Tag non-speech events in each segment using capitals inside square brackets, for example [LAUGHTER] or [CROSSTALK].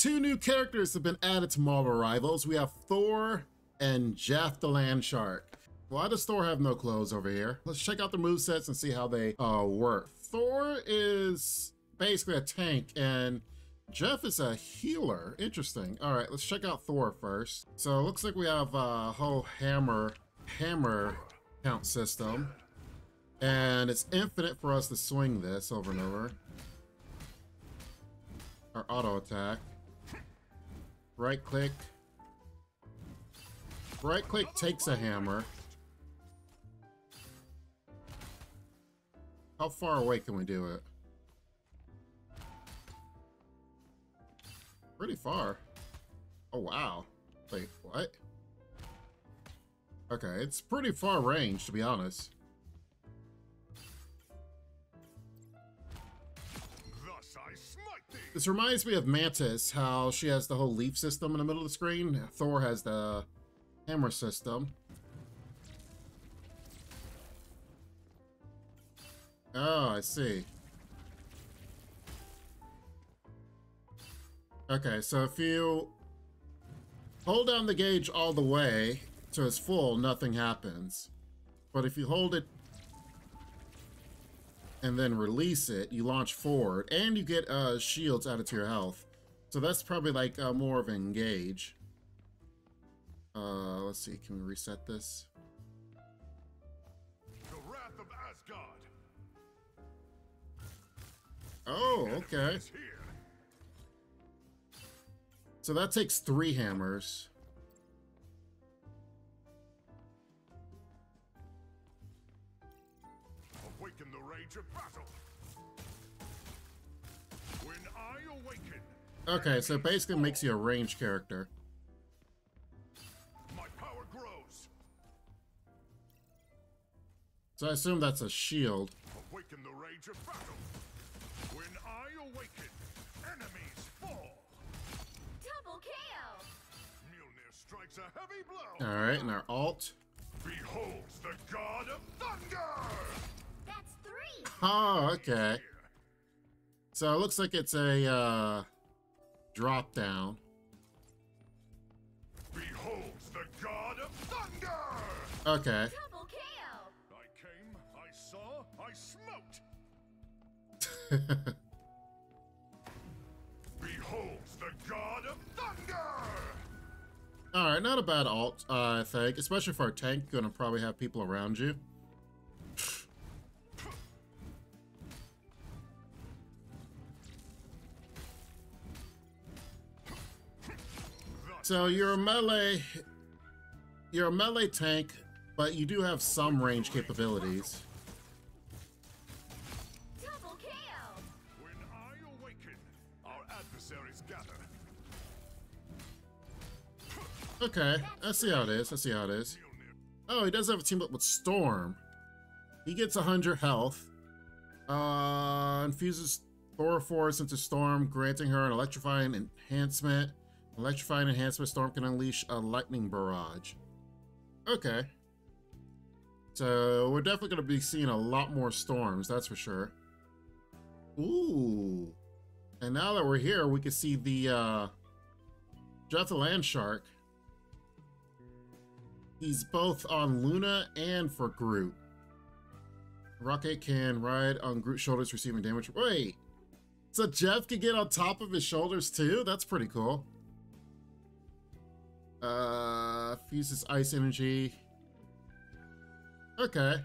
two new characters have been added to Marvel Rivals. We have Thor and Jeff the Land Shark. Why does Thor have no clothes over here? Let's check out the movesets and see how they uh, work. Thor is basically a tank and Jeff is a healer. Interesting. All right, let's check out Thor first. So it looks like we have a whole hammer, hammer count system. And it's infinite for us to swing this over and over. Our auto attack. Right click. Right click takes a hammer. How far away can we do it? Pretty far. Oh, wow. Wait, what? Okay, it's pretty far range, to be honest. This reminds me of Mantis, how she has the whole leaf system in the middle of the screen. Thor has the hammer system. Oh, I see. Okay, so if you hold down the gauge all the way to its full, nothing happens. But if you hold it and then release it, you launch forward, and you get uh, shields added to your health. So that's probably like uh, more of an engage. Uh, let's see, can we reset this? The Wrath of Asgard. Oh, okay. So that takes three hammers. Okay, so it basically makes you a range character. My power grows. So I assume that's a shield. Awaken the rage of battle. When I awaken, enemies fall. Double KO. Mjolnir strikes a heavy blow. All right, and our alt. Beholds the god of thunder. That's three. Oh, okay. So it looks like it's a uh, drop down. Beholds the god of thunder. Okay. Double KO. I came, I saw, I smoked. [LAUGHS] Beholds the god of thunder. All right, not a bad alt, uh, I think, especially for a tank. You're gonna probably have people around you. So you're a melee, you're a melee tank, but you do have some range capabilities. Double KO. When I awaken, our adversaries gather. Okay, I see how it is. I see how it is. Oh, he does have a team up with Storm. He gets 100 health. Uh, infuses Thor Force into Storm, granting her an electrifying enhancement. Electrifying enhancement storm can unleash a lightning barrage. Okay. So we're definitely going to be seeing a lot more storms, that's for sure. Ooh. And now that we're here, we can see the uh, the Land Shark. He's both on Luna and for Groot. Rocket can ride on Groot's shoulders, receiving damage. Wait, so Jeff can get on top of his shoulders too? That's pretty cool. Uh, fuses ice energy. Okay.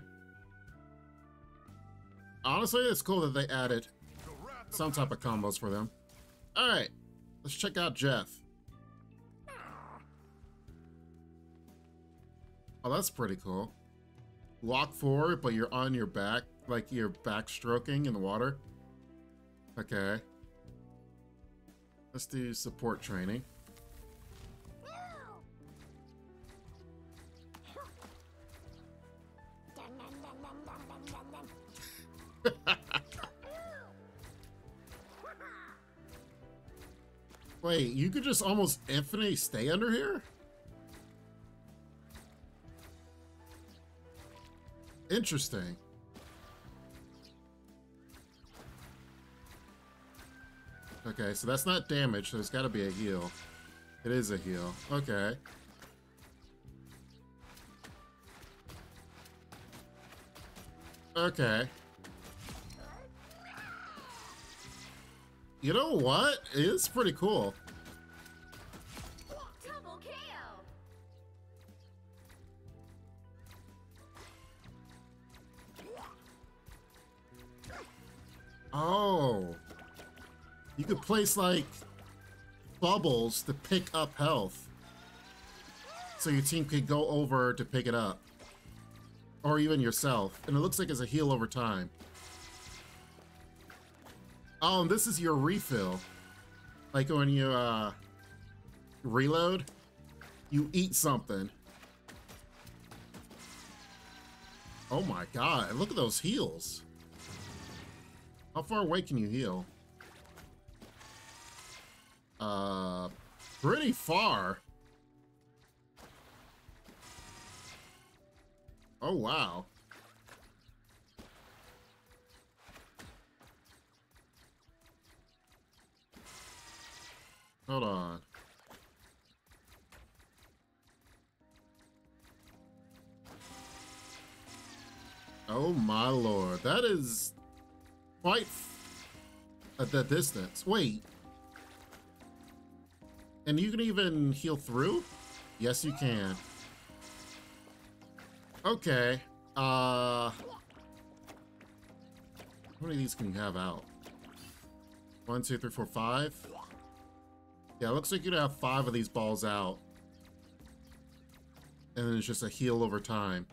Honestly, it's cool that they added some type of combos for them. All right, let's check out Jeff. Oh, that's pretty cool. Lock forward, but you're on your back, like you're backstroking in the water. Okay. Let's do support training. Wait, you could just almost infinitely stay under here? Interesting. Okay, so that's not damage, so it's gotta be a heal. It is a heal. Okay. Okay. You know what? It is pretty cool. Oh. You could place like bubbles to pick up health. So your team could go over to pick it up. Or even yourself. And it looks like it's a heal over time. Oh, and this is your refill. Like when you uh reload, you eat something. Oh my god, look at those heals. How far away can you heal? Uh, pretty far. Oh, wow. Hold on. Oh my lord, that is quite at that distance. Wait. And you can even heal through? Yes, you can. Okay. Uh... How many of these can you have out? One, two, three, four, five? Yeah, looks like you'd have five of these balls out. And then it's just a heal over time.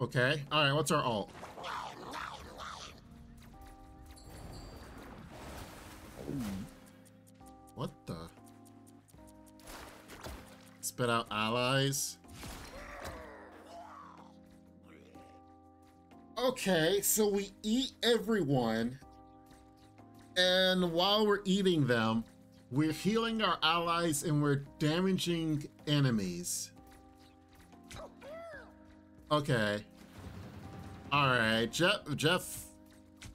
Okay. All right, what's our alt? What the? Spit out allies. Okay, so we eat everyone, and while we're eating them, we're healing our allies and we're damaging enemies. Okay. Alright, Jeff, Jeff,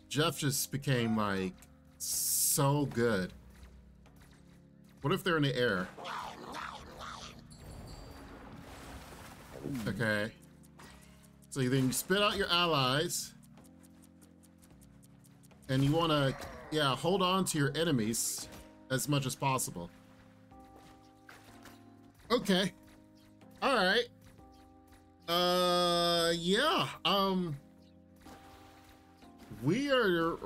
Jeff just became like so good. What if they're in the air? Okay. So you then you spit out your allies. And you want to, yeah, hold on to your enemies as much as possible. Okay. All right. Uh, yeah. Um, we are.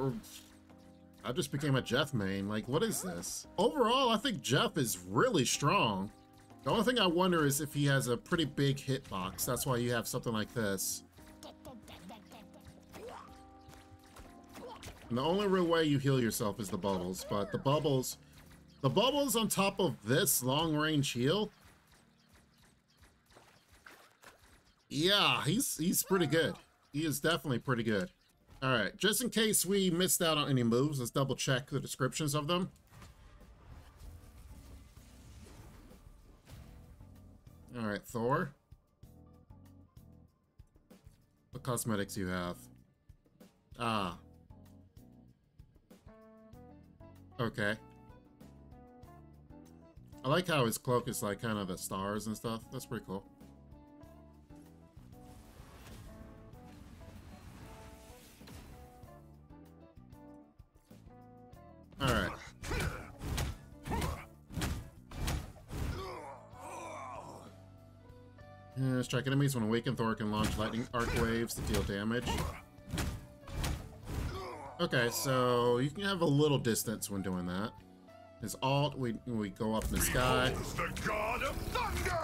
I just became a Jeff main. Like, what is this? Overall, I think Jeff is really strong. The only thing I wonder is if he has a pretty big hitbox. That's why you have something like this. And the only real way you heal yourself is the bubbles, but the bubbles, the bubbles on top of this long range heal. Yeah, he's he's pretty good. He is definitely pretty good. All right, just in case we missed out on any moves, let's double check the descriptions of them. All right, Thor. What cosmetics you have? Ah. Okay. I like how his cloak is like kind of the stars and stuff. That's pretty cool. Yeah, strike enemies when awakened, Thor can launch lightning arc waves to deal damage. Okay, so you can have a little distance when doing that. His alt, we we go up in the sky. The god of thunder!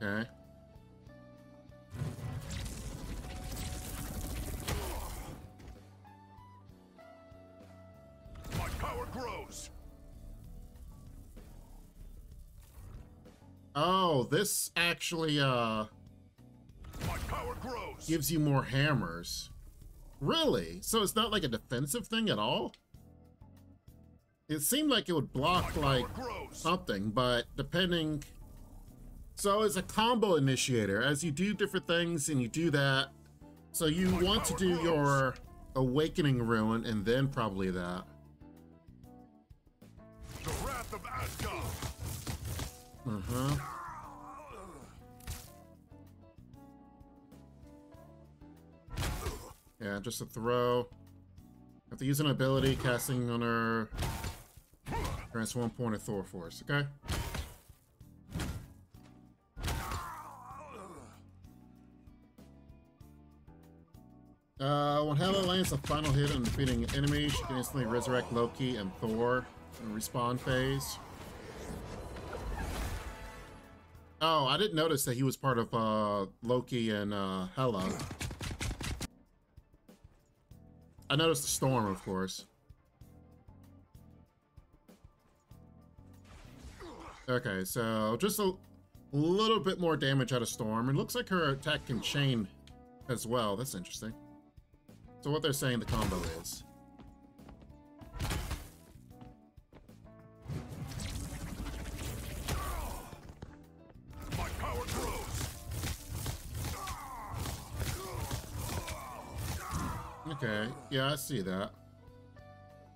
Okay. Oh, this actually uh My power grows. gives you more hammers. Really? So it's not like a defensive thing at all? It seemed like it would block like grows. something, but depending So it's a combo initiator. As you do different things and you do that, so you want to do your Awakening Rune and then probably that. The wrath of Asgard. Uh-huh. Yeah, just a throw. Have to use an ability casting on her. Grants one point of Thor Force, okay? Uh, when Hela lands a final hit on defeating enemy, she can instantly resurrect Loki and Thor in respawn phase. Oh, I didn't notice that he was part of uh, Loki and uh, Hela. I noticed the storm, of course. Okay, so just a little bit more damage out of Storm. It looks like her attack can chain as well. That's interesting. So what they're saying the combo is. Okay, yeah, I see that.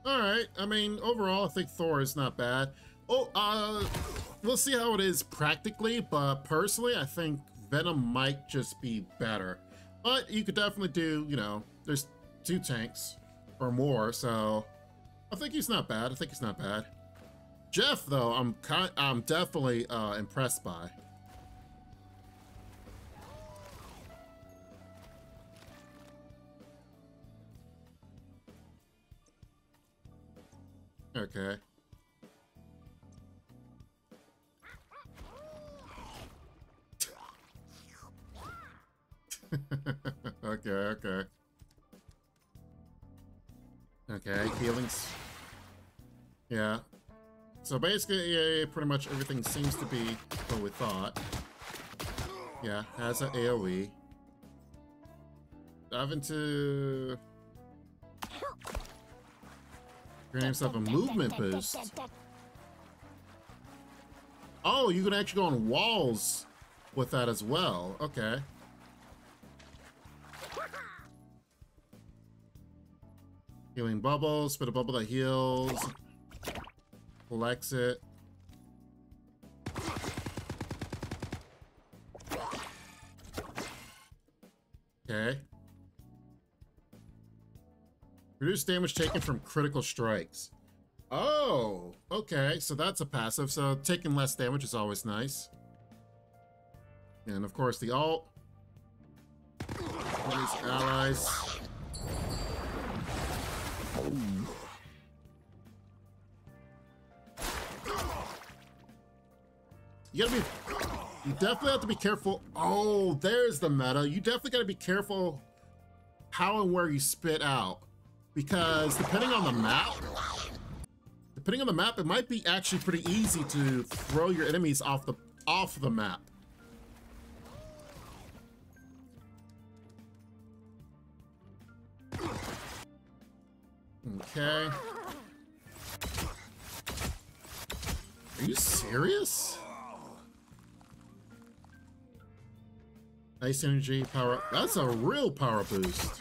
All right, I mean, overall, I think Thor is not bad. Oh, uh, we'll see how it is practically, but personally, I think Venom might just be better. But you could definitely do, you know, there's two tanks or more, so I think he's not bad. I think he's not bad. Jeff, though, I'm kind, I'm definitely uh, impressed by. Okay. [LAUGHS] okay, okay. Okay, healings. Yeah. So basically, yeah, pretty much everything seems to be what we thought. Yeah, has an AoE. Dive into... Grant himself a movement boost. Oh, you can actually go on walls with that as well. Okay. Healing bubble, spit a bubble that heals. Collects it. Reduce damage taken from critical strikes. Oh, okay. So that's a passive. So taking less damage is always nice. And of course the alt. These allies. You gotta be, you definitely have to be careful. Oh, there's the meta. You definitely gotta be careful how and where you spit out. Because depending on the map, depending on the map, it might be actually pretty easy to throw your enemies off the off the map. Okay. Are you serious? Ice energy power. That's a real power boost.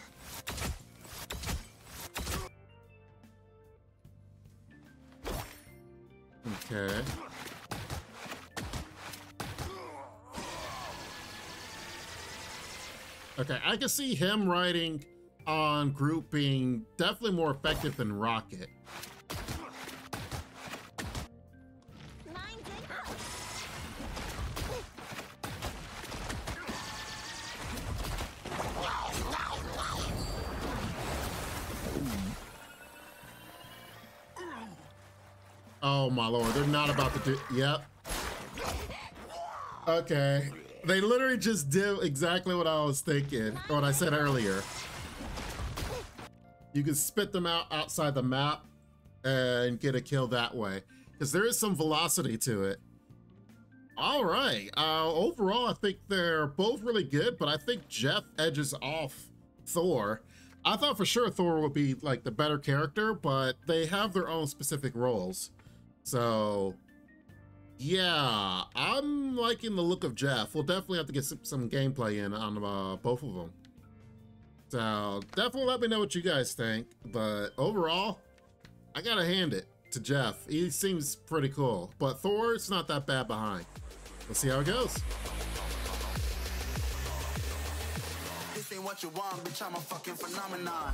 I can see him riding on Groot being definitely more effective than Rocket. Oh my lord, they're not about to do. Yep. Okay. They literally just did exactly what I was thinking, what I said earlier. You can spit them out outside the map and get a kill that way. Because there is some velocity to it. All right. Uh, overall, I think they're both really good, but I think Jeff edges off Thor. I thought for sure Thor would be like the better character, but they have their own specific roles. So Yeah, I'm liking the look of Jeff. We'll definitely have to get some, some gameplay in on uh, both of them. So definitely let me know what you guys think. But overall, I gotta hand it to Jeff. He seems pretty cool. But Thor, it's not that bad behind. Let's see how it goes. This ain't what you want, bitch. I'm a fucking phenomenon.